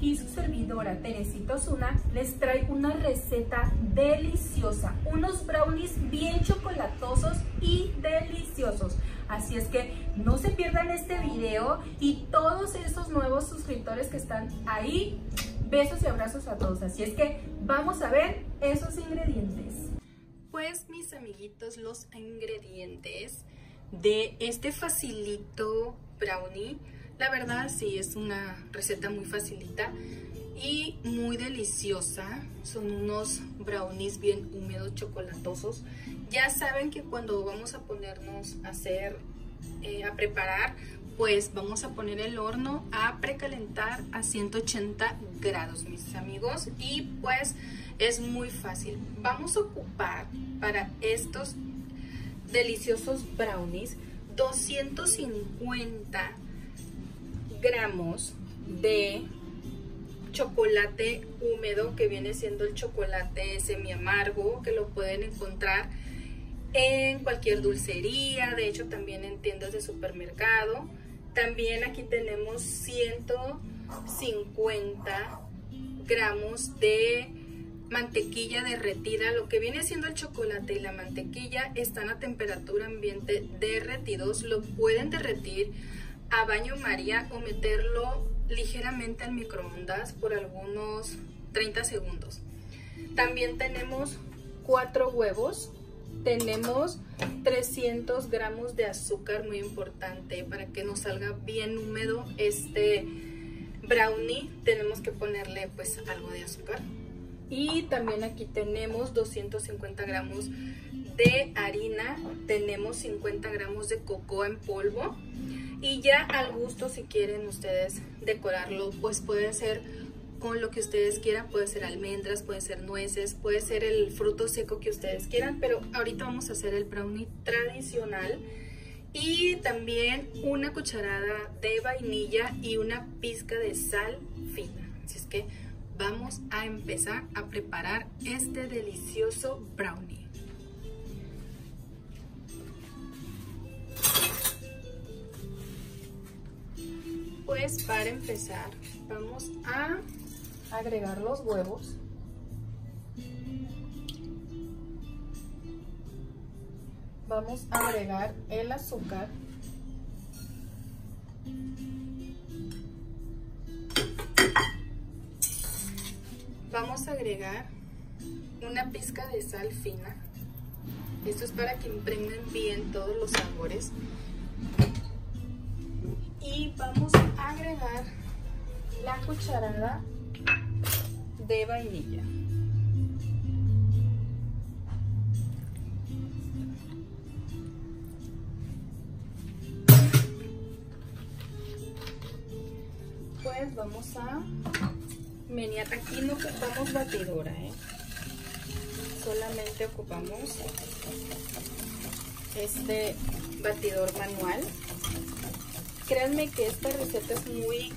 Aquí su servidora Teresita Osuna les trae una receta deliciosa, unos brownies bien chocolatosos y deliciosos. Así es que no se pierdan este video y todos esos nuevos suscriptores que están ahí, besos y abrazos a todos. Así es que vamos a ver esos ingredientes. Pues mis amiguitos, los ingredientes de este facilito brownie la verdad sí, es una receta muy facilita y muy deliciosa. Son unos brownies bien húmedos, chocolatosos. Ya saben que cuando vamos a ponernos a hacer, eh, a preparar, pues vamos a poner el horno a precalentar a 180 grados, mis amigos. Y pues es muy fácil. Vamos a ocupar para estos deliciosos brownies 250 gramos de chocolate húmedo que viene siendo el chocolate semi amargo que lo pueden encontrar en cualquier dulcería, de hecho también en tiendas de supermercado. También aquí tenemos 150 gramos de mantequilla derretida. Lo que viene siendo el chocolate y la mantequilla están a temperatura ambiente derretidos. Lo pueden derretir a baño María o meterlo ligeramente al microondas por algunos 30 segundos. También tenemos cuatro huevos, tenemos 300 gramos de azúcar, muy importante, para que nos salga bien húmedo este brownie, tenemos que ponerle pues algo de azúcar. Y también aquí tenemos 250 gramos de harina, tenemos 50 gramos de cocoa en polvo, y ya al gusto si quieren ustedes decorarlo, pues puede ser con lo que ustedes quieran, puede ser almendras, puede ser nueces, puede ser el fruto seco que ustedes quieran, pero ahorita vamos a hacer el brownie tradicional y también una cucharada de vainilla y una pizca de sal fina. Así es que vamos a empezar a preparar este delicioso brownie. Pues para empezar vamos a agregar los huevos. Vamos a agregar el azúcar. Vamos a agregar una pizca de sal fina. Esto es para que impregnen bien todos los sabores y vamos a agregar la cucharada de vainilla. Pues vamos a menear. Aquí no ocupamos batidora, ¿eh? solamente ocupamos este batidor manual créanme que esta receta es muy,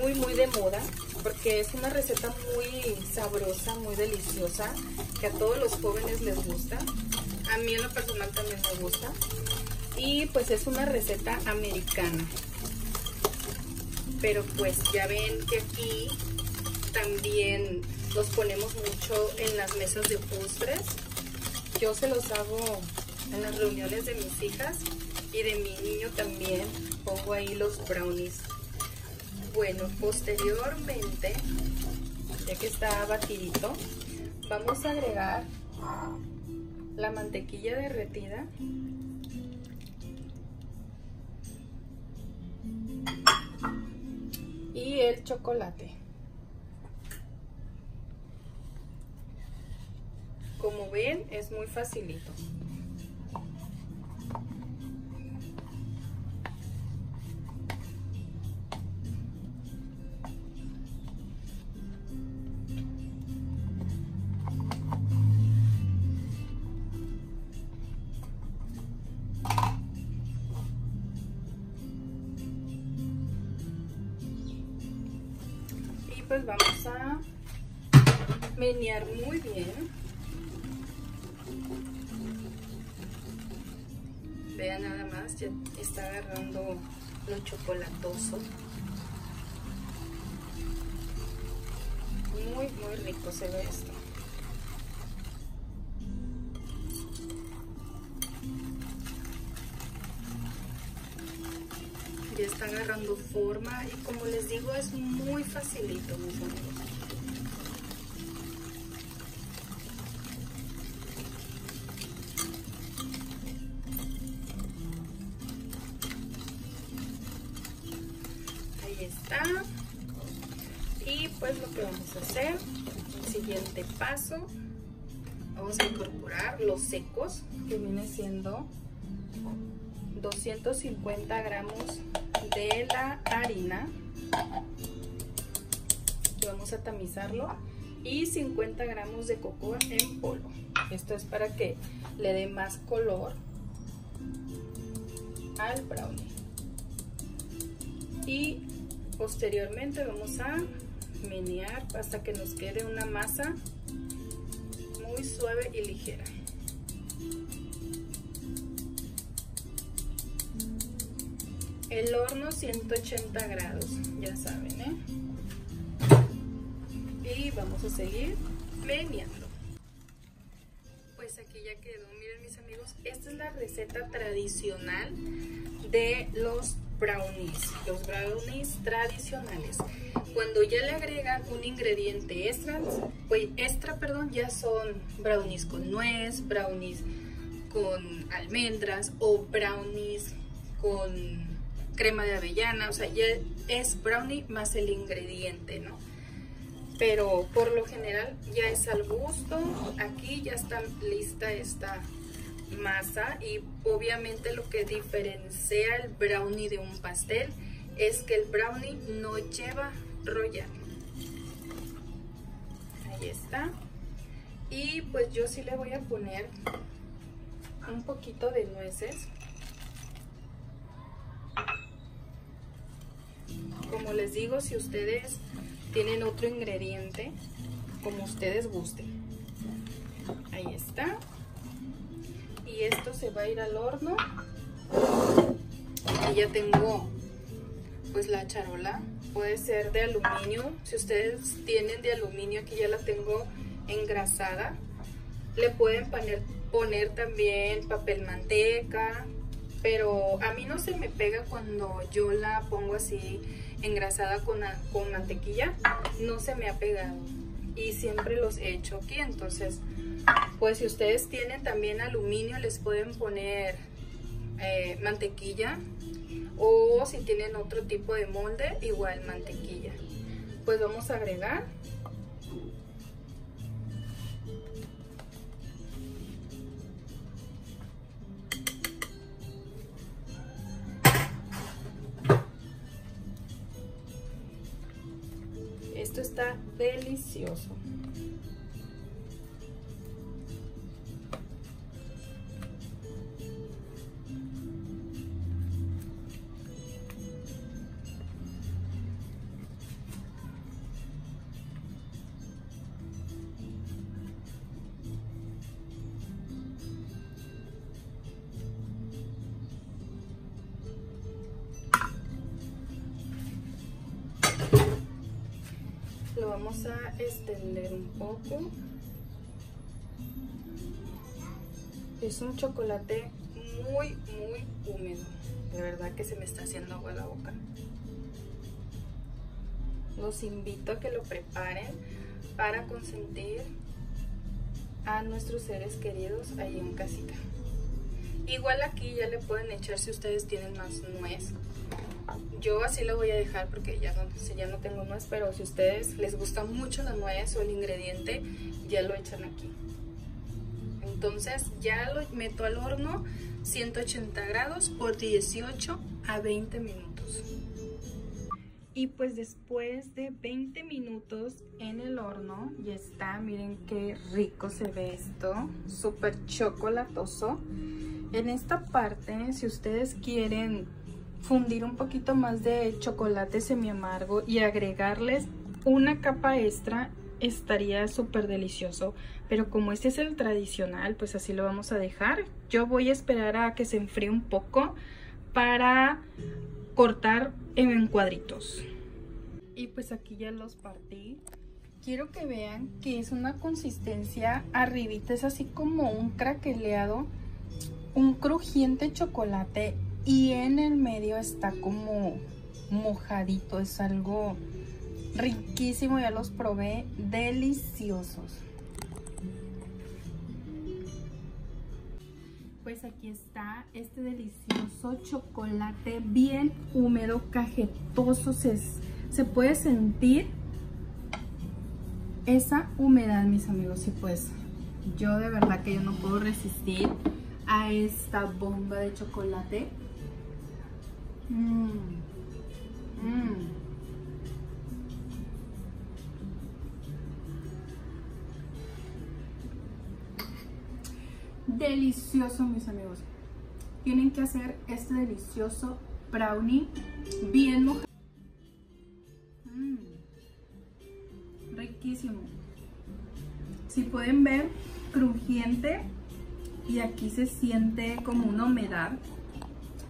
muy, muy de moda porque es una receta muy sabrosa, muy deliciosa, que a todos los jóvenes les gusta. A mí en lo personal también me gusta. Y pues es una receta americana. Pero pues ya ven que aquí también los ponemos mucho en las mesas de postres. Yo se los hago en las reuniones de mis hijas y de mi niño también ahí los brownies. Bueno, posteriormente, ya que está batidito, vamos a agregar la mantequilla derretida. Y el chocolate. Como ven, es muy facilito. pues vamos a menear muy bien. Vean nada más, ya está agarrando lo chocolatoso. Muy, muy rico se ve esto. Ya está agarrando forma y como les digo es muy facilito mis amigos. Ahí está. Y pues lo que vamos a hacer, el siguiente paso, vamos a incorporar los secos, que viene siendo 250 gramos de la harina. Vamos a tamizarlo. Y 50 gramos de cocoa en polvo. Esto es para que le dé más color al brownie. Y posteriormente vamos a menear hasta que nos quede una masa muy suave y ligera. El horno 180 grados, ya saben, ¿eh? Y vamos a seguir meneando. Pues aquí ya quedó, miren mis amigos, esta es la receta tradicional de los brownies, los brownies tradicionales. Cuando ya le agregan un ingrediente extra, pues extra, perdón, ya son brownies con nuez, brownies con almendras o brownies con crema de avellana, o sea, ya es brownie más el ingrediente, ¿no? Pero por lo general ya es al gusto, aquí ya está lista esta masa y obviamente lo que diferencia el brownie de un pastel es que el brownie no lleva rollar. Ahí está. Y pues yo sí le voy a poner un poquito de nueces. Les digo, si ustedes tienen otro ingrediente, como ustedes gusten. Ahí está. Y esto se va a ir al horno. Aquí ya tengo pues la charola. Puede ser de aluminio. Si ustedes tienen de aluminio, aquí ya la tengo engrasada. Le pueden poner, poner también papel manteca. Pero a mí no se me pega cuando yo la pongo así engrasada con, con mantequilla. No se me ha pegado. Y siempre los he hecho aquí. Entonces, pues si ustedes tienen también aluminio, les pueden poner eh, mantequilla o si tienen otro tipo de molde, igual mantequilla. Pues vamos a agregar Esto está delicioso. Vamos a extender un poco. Es un chocolate muy muy húmedo. De verdad que se me está haciendo agua la boca. Los invito a que lo preparen para consentir a nuestros seres queridos ahí en casita. Igual aquí ya le pueden echar si ustedes tienen más nuez yo así lo voy a dejar porque ya no, ya no tengo nuez, pero si ustedes les gusta mucho la nuez o el ingrediente, ya lo echan aquí. Entonces ya lo meto al horno 180 grados por 18 a 20 minutos. Y pues después de 20 minutos en el horno, ya está, miren qué rico se ve esto, súper chocolatoso. En esta parte, si ustedes quieren fundir un poquito más de chocolate semi amargo y agregarles una capa extra estaría súper delicioso. Pero como este es el tradicional pues así lo vamos a dejar. Yo voy a esperar a que se enfríe un poco para cortar en cuadritos. Y pues aquí ya los partí. Quiero que vean que es una consistencia arribita, es así como un craqueleado, un crujiente chocolate y en el medio está como mojadito, es algo riquísimo, ya los probé, deliciosos. Pues aquí está este delicioso chocolate bien húmedo, cajetoso, se, se puede sentir esa humedad, mis amigos, y pues yo de verdad que yo no puedo resistir a esta bomba de chocolate. Mmm. Delicioso, mis amigos. Tienen que hacer este delicioso brownie bien mojado. riquísimo. Si pueden ver, crujiente y aquí se siente como una humedad,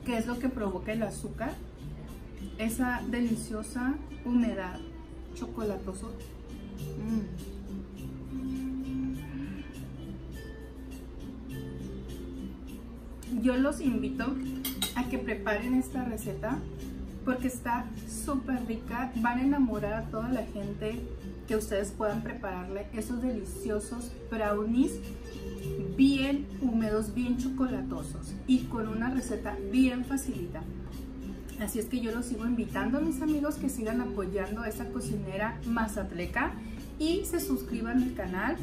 que es lo que provoca el azúcar. Esa deliciosa humedad chocolatoso. Mm. Yo los invito a que preparen esta receta porque está súper rica. Van a enamorar a toda la gente que ustedes puedan prepararle esos deliciosos brownies bien húmedos, bien chocolatosos y con una receta bien facilita. Así es que yo los sigo invitando a mis amigos que sigan apoyando a esa cocinera mazatleca y se suscriban al canal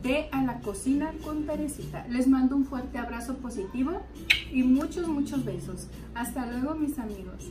de A la Cocina con Teresita. Les mando un fuerte abrazo positivo y muchos, muchos besos. Hasta luego mis amigos.